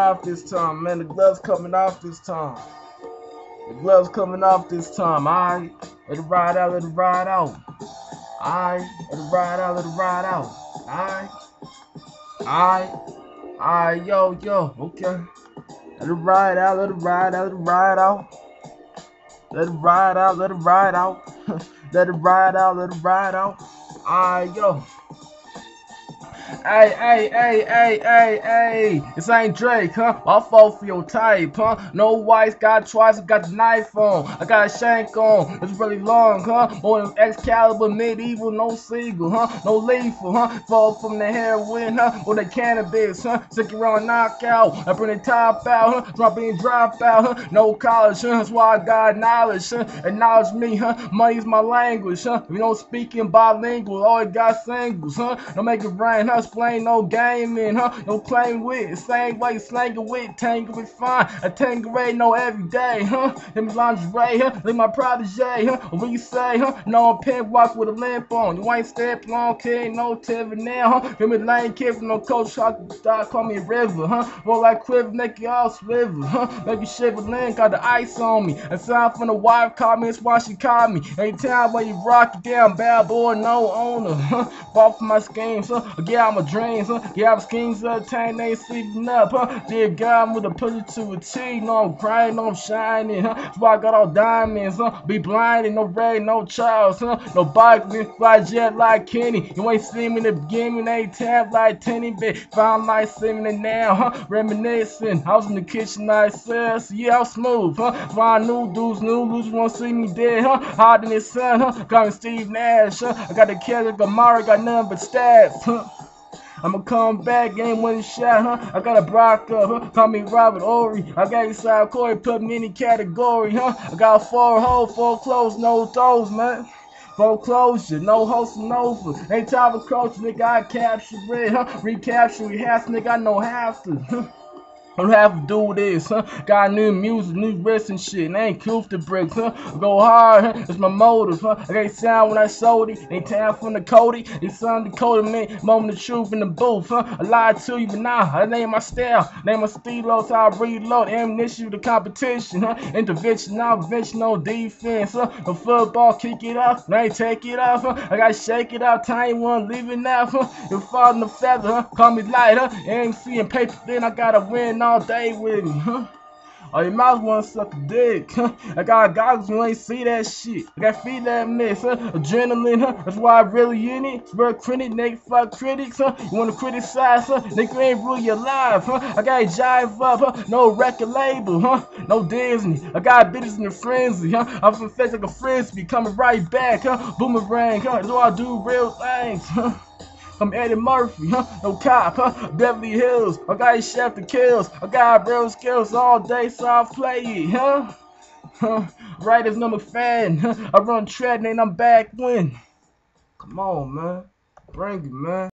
off this time, man. The gloves coming off this time. The gloves coming off this time. Alright. Let it ride out, let it ride out. Alright. Let it ride out, let it ride out. Alright. Alright. Alright, yo, yo. Okay. Let it ride out, let it ride out, let it ride out. Let it ride out, let it ride out. let it ride out, let it ride out. Alright, yo. Hey, hey, hey, hey, hey, hey. This ain't Drake, huh? I fall for your type, huh? No whites, got twice, got the knife on. I got a shank on. It's really long, huh? More than Excalibur, medieval, no seagull, huh? No lethal, huh? Fall from the heroin, huh? Or the cannabis, huh? Sick around knockout. I bring the top out, huh? Drop in, drop out, huh? No college, huh? That's why I got knowledge, huh? Acknowledge me, huh? Money's my language, huh? You know, speaking bilingual, all always got singles, huh? Don't make it rain, huh? Explain no gaming, huh? No playing with, same way slanging with, tangle with fine. A Tanqueray no every day, huh? Me lingerie, huh? Leave my protege, huh? What you say, huh? No pen walk with a lamp on. You ain't step long, kid, no TV now, huh? Give me lane kid from no coach, dog, call me river, huh? Roll like quiver, make you all sliver, huh? Make you shiver, land, got the ice on me. A sound from the wife called me, that's why she called me. Anytime when you rock it down, bad boy, no owner, huh? Fall for my schemes, huh? Yeah, out my dreams, huh? Yeah, I'm schemes of time they sleeping up, huh? Dear God, with a pussy to a T, no, I'm grinding, no, I'm shining, huh? That's why I got all diamonds, huh? Be blinded, no Ray, no Charles, huh? No bike, fly jet like Kenny. You ain't seen me in the beginning, ain't tab like Tenny, but found like seeming now, huh? Reminiscing, I was in the kitchen, I said, yeah, I'm smooth, huh? I knew dudes knew, losers want to see me dead, huh? Hot in the sun, huh? Got me Steve Nash, huh? I got the killer, Gamara, got nothing but stats, huh? I'ma come back, game winning shot, huh? I got a Brock up, huh? Call me Robert Horry. I got inside Corey, put me in any category, huh? I got four holes, four close, no throws, man. Foreclosure, no hosting over. Ain't time for coach, nigga, I capture it, huh? Recapture we have nigga, I know half to? I don't have to do this, huh? Got new music, new wrist and shit. And I ain't cool the bricks, huh? Go hard, huh? It's my motive, huh? I got sound when I sold it. Ain't time from the Cody. It's son Cody, man. Moment of truth in the booth, huh? I lied to you, but nah, I name my style. Name my stilos, so I reload. Ammunition, the competition, huh? Intervention, now invention, no defense, huh? The football, kick it off. I ain't take it off, huh? I gotta shake it out. Time one, leaving out, huh? You're falling the feather, huh? Call me light, huh? MC and paper, then I gotta win all day with me, huh? Oh, your mouth wanna suck a dick, huh? I got goggles, you ain't see that shit. I got feet that mess, huh? Adrenaline, huh? That's why I really in it. Swear critic, nigga, fuck critics, huh? You wanna criticize, huh? Nigga ain't rule your life, huh? I got jive up, huh? No record label, huh? No Disney. I got bitches in the frenzy, huh? I'm from fetch like a frisbee, coming right back, huh? Boomerang, huh? That's why I do real things, huh? I'm Eddie Murphy, huh? No cop, huh? Beverly Hills. I got chef the kills. I got real skills all day, so I play it, huh? Huh? Right as number fan. Huh? I run tread and I'm back when. Come on, man. Bring it, man.